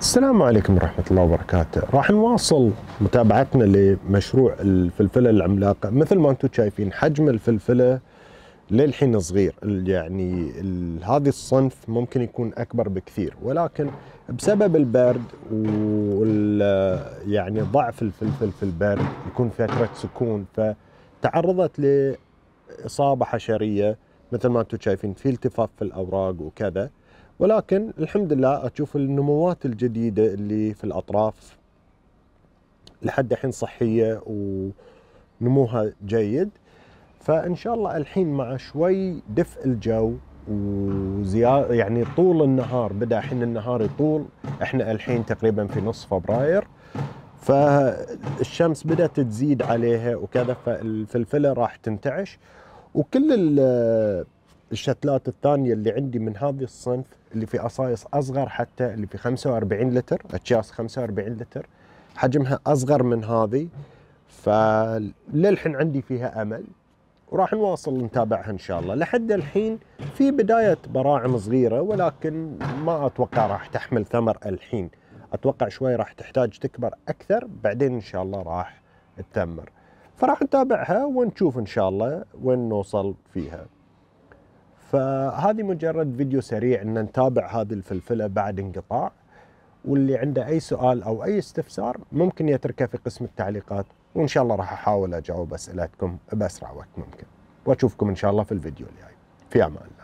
السلام عليكم ورحمة الله وبركاته. راح نواصل متابعتنا لمشروع الفلفلة العملاقة. مثل ما أنتم شايفين حجم الفلفلة للحين صغير. يعني هذه الصنف ممكن يكون أكبر بكثير. ولكن بسبب البرد وال يعني ضعف الفلفل في البرد يكون فترة سكون فتعرضت لإصابة حشرية. مثل ما أنتم شايفين في التفاف في الأوراق وكذا. ولكن الحمد لله أشوف النموات الجديدة اللي في الأطراف لحد الحين صحية ونموها جيد. فإن شاء الله الحين مع شوي دفء الجو وزيادة يعني طول النهار بدأ الحين النهار يطول. إحنا الحين تقريبا في نص فبراير. فالشمس بدأت تزيد عليها وكذا فالفلفلة راح تنتعش. وكل الشتلات الثانية اللي عندي من هذه الصنف اللي في قصايص أصغر حتى اللي في 45 لتر اكياس 45 لتر. حجمها أصغر من هذه فللحين عندي فيها أمل وراح نواصل نتابعها إن شاء الله. لحد الحين في بداية براعم صغيرة ولكن ما أتوقع راح تحمل ثمر الحين. أتوقع شوي راح تحتاج تكبر أكثر بعدين إن شاء الله راح تثمر فراح نتابعها ونشوف إن شاء الله وين نوصل فيها. فهذه مجرد فيديو سريع إن نتابع هذه الفلفلة بعد انقطاع. واللي عنده أي سؤال أو أي استفسار ممكن يتركه في قسم التعليقات وإن شاء الله راح أحاول أجاوب أسئلتكم بأسرع وقت ممكن. وأشوفكم إن شاء الله في الفيديو الجاي. في أمان الله.